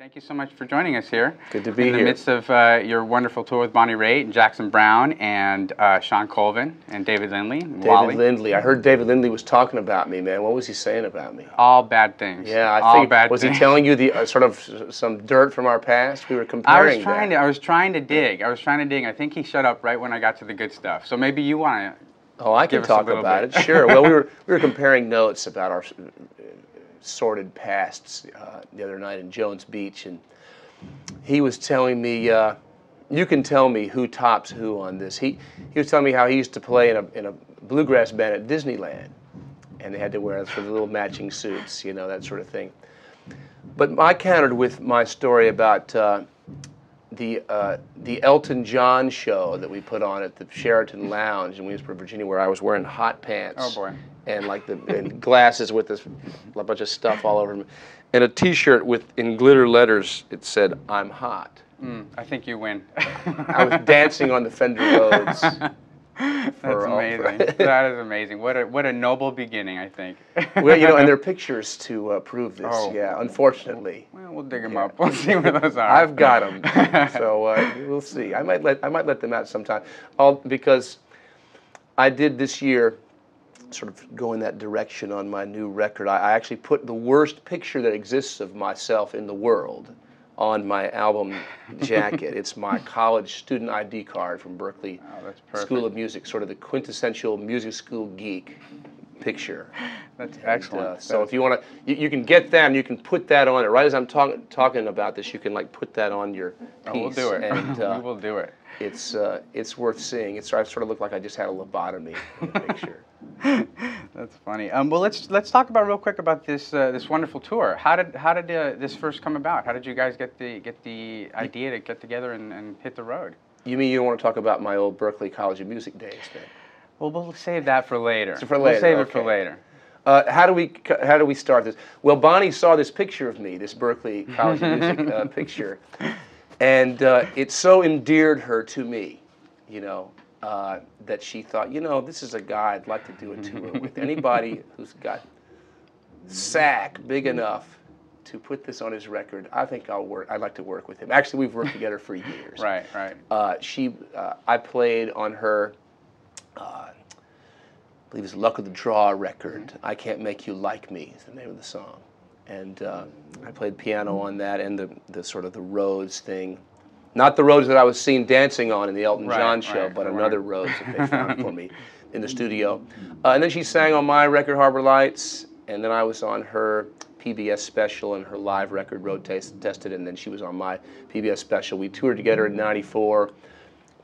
Thank you so much for joining us here. Good to be here. in the here. midst of uh, your wonderful tour with Bonnie Raitt and Jackson Browne and uh, Shawn Colvin and David Lindley. and David Wally. Lindley. I heard David Lindley was talking about me, man. What was he saying about me? All bad things. Yeah, I All think bad was things. he telling you the uh, sort of some dirt from our past? We were comparing. I was trying that. to. I was trying to dig. I was trying to dig. I think he shut up right when I got to the good stuff. So maybe you want to. Oh, I can talk about bit. it. Sure. Well, we were we were comparing notes about our sordid pasts uh, the other night in Jones Beach, and he was telling me, uh, "You can tell me who tops who on this." He he was telling me how he used to play in a in a bluegrass band at Disneyland, and they had to wear sort of little matching suits, you know, that sort of thing. But I countered with my story about. Uh, the uh, the Elton John show that we put on at the Sheraton Lounge in Williamsburg, Virginia, where I was wearing hot pants. Oh, boy. And like the and glasses with this a bunch of stuff all over me, and a T-shirt with in glitter letters it said "I'm hot." Mm, I think you win. I was dancing on the Fender Rhodes. That's amazing. that is amazing. What a what a noble beginning. I think. well, you know, and there are pictures to uh, prove this. Oh. Yeah, unfortunately. Well, we'll dig them Yeah. up. We'll see where those are. I've got them, so uh, we'll see. I might let I might let them out sometime, All because I did this year sort of go in that direction on my new record. I, I actually put the worst picture that exists of myself in the world on my album jacket. it's my college student ID card from Berklee Oh. School of Music, sort of the quintessential music school geek picture. That's And, excellent. uh, so if you want to, you, you can get that and you can put that on it. Right as I'm talking talking about this, you can like put that on your piece. Oh, we'll do it. And uh, we will do it. it's uh, it's worth seeing. It's I sort of look like I just had a lobotomy in the picture. That's funny. Um, well, let's let's talk about real quick about this uh, this wonderful tour. How did how did uh, this first come about? How did you guys get the get the idea to get together and, and hit the road? You mean you don't want to talk about my old Berklee College of Music days? Then? Well, we'll save that for later. So for We'll later, save it for later. Uh, how do we how do we start this? Well, Bonnie saw this picture of me, this Berklee College of Music uh, picture, and uh, it so endeared her to me, you know, uh, that she thought, you know, this is a guy I'd like to do a tour with. Anybody who's got sack big enough to put this on his record, I think I'll work. I'd like to work with him. Actually, we've worked together for years. Right, right. Uh, she, uh, I played on her, uh, I believe it's Luck of the Draw record. I Can't Make You Like Me is the name of the song. And uh, I played piano on that and the, the sort of the Rhodes thing. Not the Rhodes that I was seen dancing on in the Elton Right, John show, right, but the another Rhodes that they found for me in the studio. Uh, and then she sang on my record, Harbor Lights, and then I was on her PBS special and her live record, Road Test, Tested, and then she was on my PBS special. We toured together in 94 for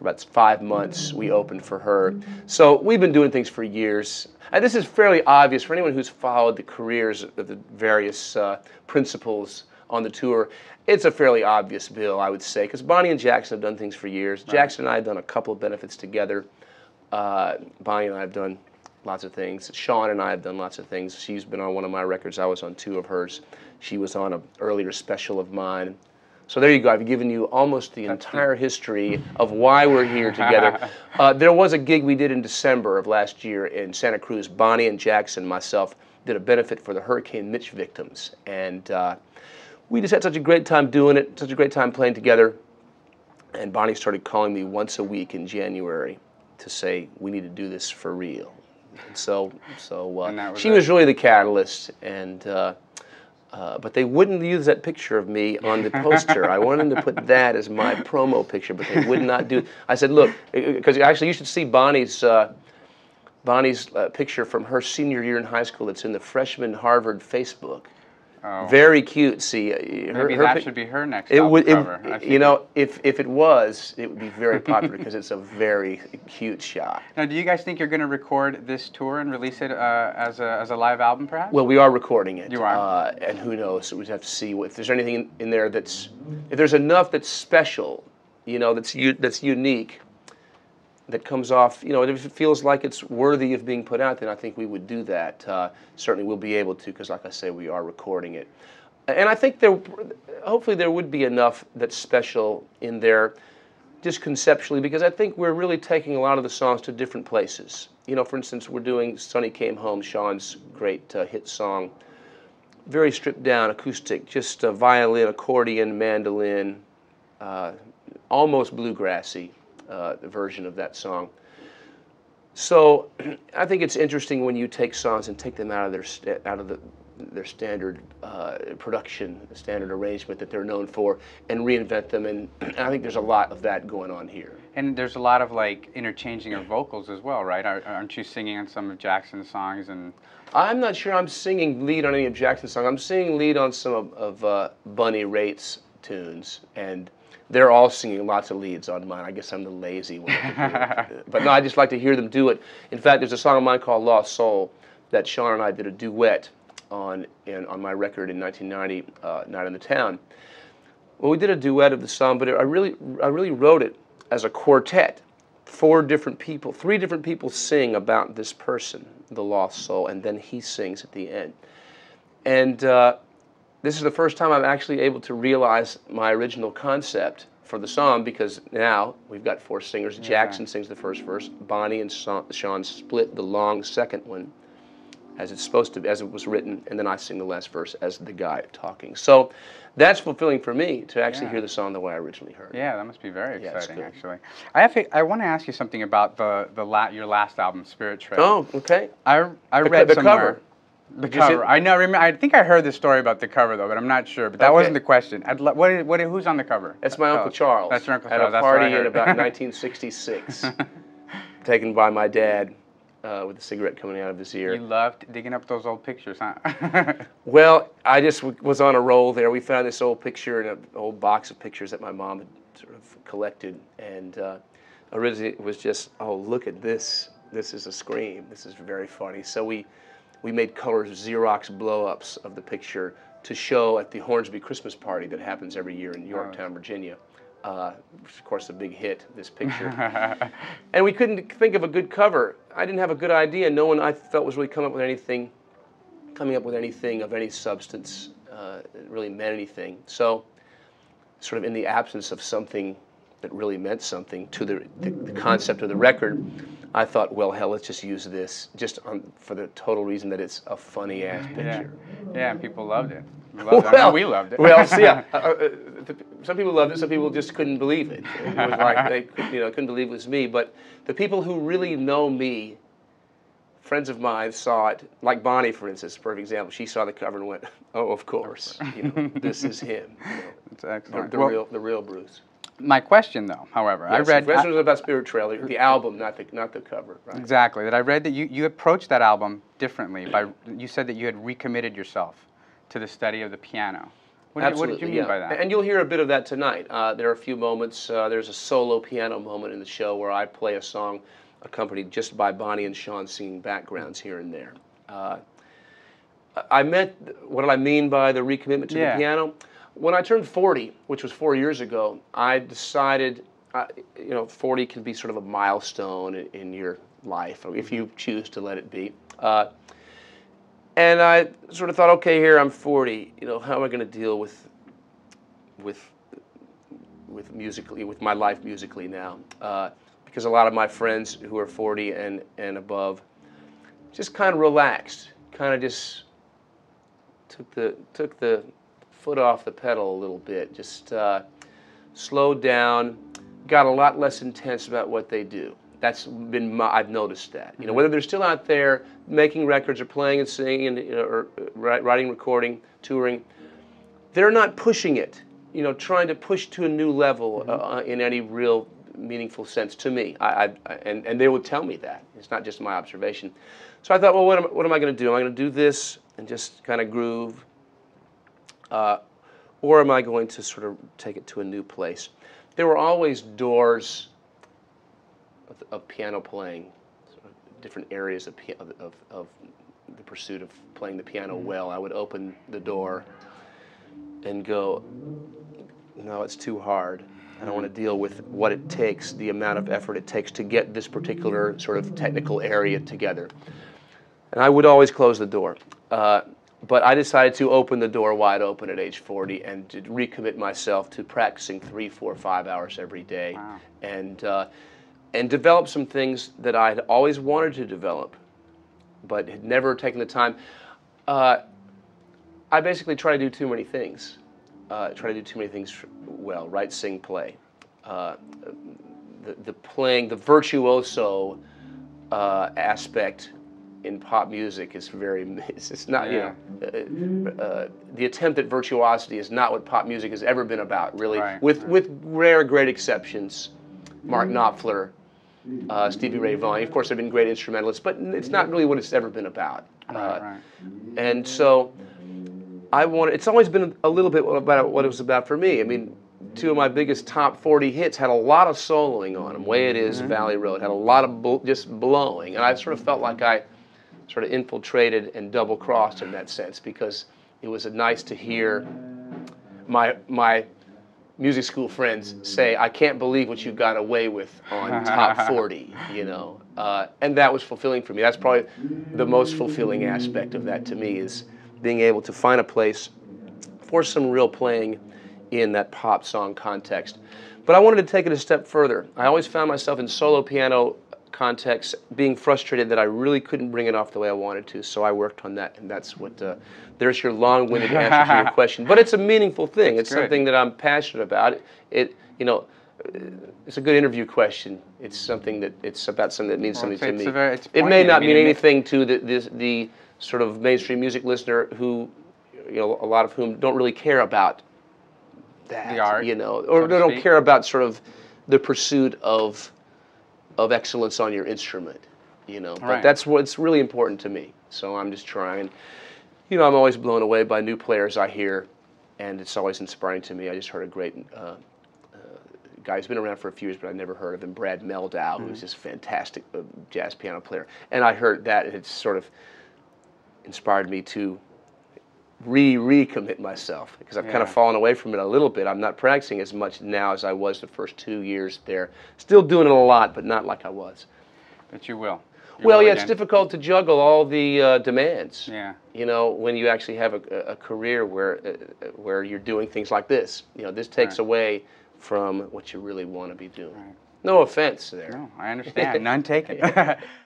about five months. We opened for her. So we've been doing things for years. And this is fairly obvious for anyone who's followed the careers of the various uh, principals on the tour. It's a fairly obvious bill, I would say, because Bonnie and Jackson have done things for years. Jackson and I have done a couple of benefits together. Uh, Bonnie and I have done lots of things. Shawn and I have done lots of things. She's been on one of my records. I was on two of hers. She was on an earlier special of mine. So there you go. I've given you almost the entire history of why we're here together. Uh, there was a gig we did in December of last year in Santa Cruz. Bonnie and Jackson, myself, did a benefit for the Hurricane Mitch victims, and uh, we just had such a great time doing it. Such a great time playing together. And Bonnie started calling me once a week in January to say we need to do this for real. And so, so And uh, was she it. was really the catalyst, and. Uh, uh, but they wouldn't use that picture of me on the poster. I wanted them to put that as my promo picture, but they would not do. I said, "Look, because actually, you should see Bonnie's uh, Bonnie's uh, picture from her senior year in high school. That's in the freshman Harvard Facebook. Oh, Very cute. See, uh, her, maybe her that should be her next it album would, cover. I you know, if if it was, it would be very popular because it's a very cute shot. Now, do you guys think you're going to record this tour and release it uh, as a as a live album, perhaps? Well, we are recording it. You are? Uh, and who knows? We'd have to see if there's anything in, in there that's, if there's enough that's special, you know, that's u- that's unique, that comes off, you know, if it feels like it's worthy of being put out, then I think we would do that. Uh, certainly we'll be able to, because like I say, we are recording it. And I think there, hopefully there would be enough that's special in there, just conceptually, because I think we're really taking a lot of the songs to different places. You know, for instance, we're doing "Sunny Came Home," Shawn's great uh, hit song very stripped down acoustic, just a violin, accordion, mandolin, uh, almost bluegrassy uh, version of that song. So I think it's interesting when you take songs and take them out of their sta- out of the, their standard uh, production, standard arrangement that they're known for, and reinvent them. And I think there's a lot of that going on here. And there's a lot of like interchanging of vocals as well, right? Are, aren't you singing on some of Jackson's songs and? I'm not sure I'm singing lead on any of Jackson's songs. I'm singing lead on some of, of uh, Bonnie Raitt's tunes, and they're all singing lots of leads on mine. I guess I'm the lazy one. but no, I just like to hear them do it. In fact, there's a song of mine called Lost Soul that Shawn and I did a duet on in, on my record in 1990, uh, Night in the Town. Well, we did a duet of the song, but I really, I really wrote it as a quartet. Four different people, three different people sing about this person, the lost soul, and then he sings at the end. And uh, this is the first time I'm actually able to realize my original concept for the song because now we've got four singers. Jackson sings the first verse, Bonnie and Shawn split the long second one as it's supposed to, as it was written, and then I sing the last verse as the guy talking. So that's fulfilling for me to actually Yeah. hear the song the way I originally heard. Yeah, that must be very Yeah, exciting, actually. I have. To, I want to ask you something about the the la- your last album, Spirit Trail. Oh, okay. I I The read the somewhere. cover. The cover. it? I know. Remember, I think I heard the story about the cover though, but I'm not sure. But that Okay. wasn't the question. I'd lo- what, is- what? is- Who's on the cover? That's my Tell Uncle. Charles. That's your Uncle At Charles. a That's party in about 1966, taken by my dad uh, with a cigarette coming out of his ear. you loved digging up those old pictures, huh? Well, I just w- was on a roll there. We found this old picture in an old box of pictures that my mom had sort of collected, and uh, originally it was just, oh, look at this. This is a scream. This is very funny. So we we made color Xerox blow-ups of the picture to show at the Hornsby Christmas party that happens every year in Yorktown, Virginia. Uh, which of course, a big hit. This picture. And we couldn't think of a good cover. I didn't have a good idea. No one I felt was really coming up with anything, coming up with anything of any substance uh, that really meant anything. So, sort of in the absence of something that really meant something to the, the, the concept of the record, I thought, well, hell, let's just use this, just on, for the total reason that it's a funny ass picture. yeah, and people loved it. We loved it. I know we loved it. well, see, yeah, uh, uh, the, some people loved it. Some people just couldn't believe it. It was like they, you know, couldn't believe it was me. But the people who really know me, friends of mine, saw it. Like Bonnie, for instance, perfect example. She saw the cover and went, "Oh, of course, you know, this is him, you know, It's the, the Well, real, the real Bruce." My question though, however, I read The rest I- was about Spirit Trail, the, album, not the not the cover. Right. Exactly. That I read that you, you approached that album differently. By you said that you had recommitted yourself to the study of the piano. What did, what did you mean yeah. by that? And you'll hear a bit of that tonight. Uh, there are a few moments. Uh, there's a solo piano moment in the show where I play a song accompanied just by Bonnie and Shawn singing backgrounds here and there. Uh, I meant, what did I mean by the recommitment to Yeah. the piano? When I turned 40, which was four years ago, I decided, uh, you know, 40 can be sort of a milestone in, in your life if you choose to let it be. Uh, and I sort of thought, okay, here I'm 40. You know, how am I going to deal with with with musically with my life musically now? Uh, because a lot of my friends who are 40 and and above just kind of relaxed, kind of just took the took the foot off the pedal a little bit, just uh, slowed down, got a lot less intense about what they do. That's been my, I've noticed that. You know, whether they're still out there making records or playing and singing and, you know, or uh, writing, recording, touring, they're not pushing it. You know, trying to push to a new level uh, in any real meaningful sense to me. I, I, and, and they would tell me that. It's not just my observation. So I thought, well, what am, what am I going to do? Am I going to do this and just kind of groove? Uh, or am I going to sort of take it to a new place? There were always doors of, of piano playing, sort of different areas of, of, of, the pursuit of playing the piano well. I would open the door and go, no, it's too hard. I don't want to deal with what it takes, the amount of effort it takes to get this particular sort of technical area together. And I would always close the door. Uh, but I decided to open the door wide open at age 40 and to recommit myself to practicing three, four, five hours every day, Wow. and uh, and develop some things that I had always wanted to develop, but had never taken the time. Uh, I basically try to do too many things. Uh, try to do too many things well. Write, sing, play. Uh, the, the playing, the virtuoso uh, aspect in pop music is very. It's, it's not Yeah. you know. Uh, the attempt at virtuosity is not what pop music has ever been about, really. Right, with right. with rare great exceptions, Mark Knopfler, uh, Stevie Ray Vaughan. Of course, they've been great instrumentalists, but it's not really what it's ever been about. Right, Uh, and so I wanted, it's always been a little bit about what it was about for me. I mean, two of my biggest top 40 hits had a lot of soloing on them. Way It Is, Valley Road, had a lot of bl- just blowing. And I sort of felt like I sort of infiltrated and double crossed in that sense because it was nice to hear my, my music school friends say, I can't believe what you got away with on top 40, you know. Uh, and that was fulfilling for me. That's probably the most fulfilling aspect of that to me is being able to find a place for some real playing in that pop song context. But I wanted to take it a step further. I always found myself in solo piano contexts being frustrated that I really couldn't bring it off the way I wanted to, so I worked on that, and that's what, uh, there's your long-winded answer to your question. But it's a meaningful thing. That's it's good. something that I'm passionate about. It, it you know, uh, it's a good interview question. It's something that, it's about something that means Well, something to me. very- it may. I not mean, mean anything to the, the, the sort of mainstream music listener who, you know, a lot of whom don't really care about that, The art, you know, or to they don't speak. care about sort of the pursuit of of excellence on your instrument, you know. But Right. that's what's really important to me. So I'm just trying. You know, I'm always blown away by new players I hear, and it's always inspiring to me. I just heard a great uh, uh, guy who's been around for a few years, but I've never heard of him, Brad Mehldau, who's this fantastic uh, jazz piano player. And I heard that, and it's sort of inspired me to re recommit myself because I've kind of fallen away from it a little bit. I'm not practicing as much now as I was the first two years there. Still doing it a lot, but not like I was. But you will. You well, will yeah, it's difficult to juggle all the uh, demands. Yeah. You know, when you actually have a, a career where uh, where you're doing things like this, you know, this takes Right. away from what you really want to be doing. Right. No offense there. No, I understand. None taken.